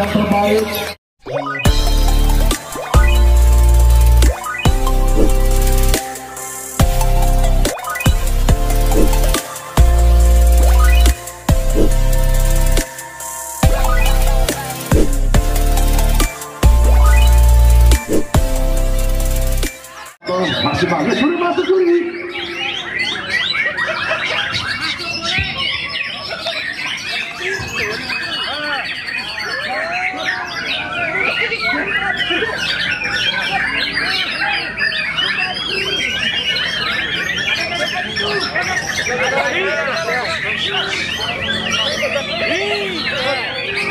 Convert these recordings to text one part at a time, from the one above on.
everybody. masih bagus sudah masuk lagi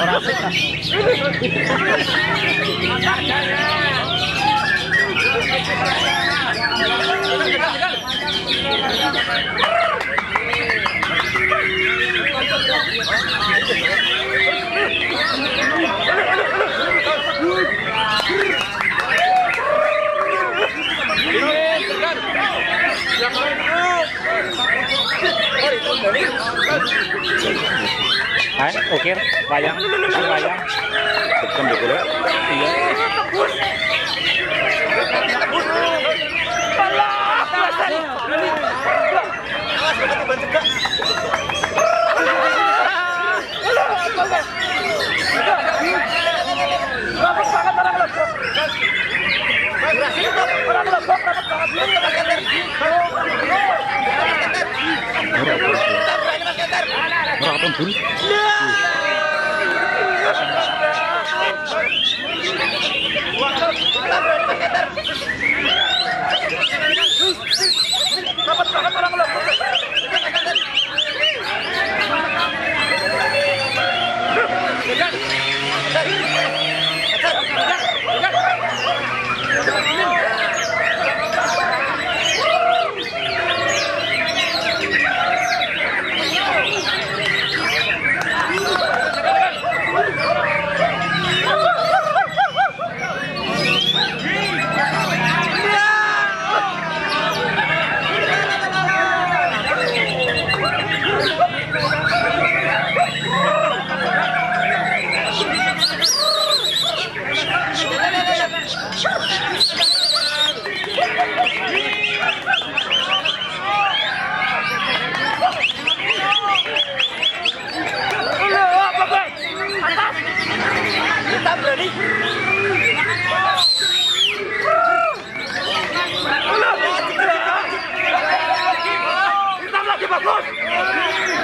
Orang asik kan? Thank you. Hai, oke, wayang, Oke, wayang. Bukan kulit. Iya. Murah Não!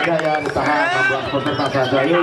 Jaya ditahan membuat peserta Sajayu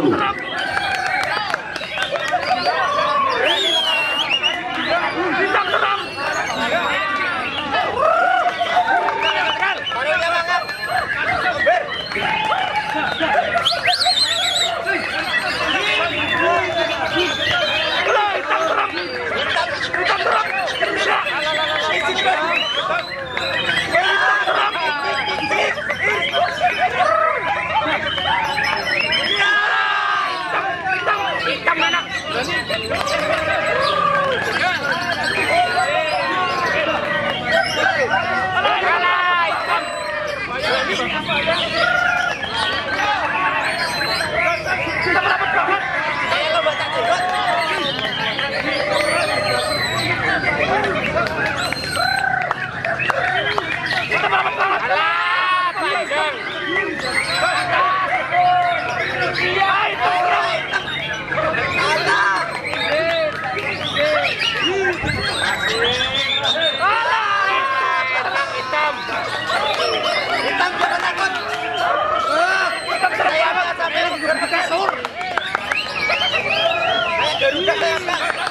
pera, pera, pera.